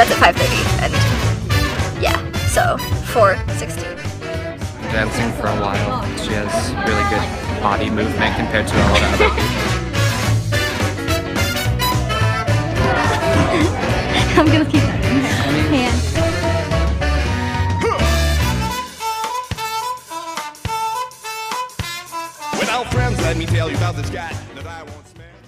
That's at 5:30, and yeah, so 4:16. dancing for a while. She has really good body movement compared to a lot of other people. I'm gonna keep that in hand. Without friends, let me tell you about this guy that I won't met.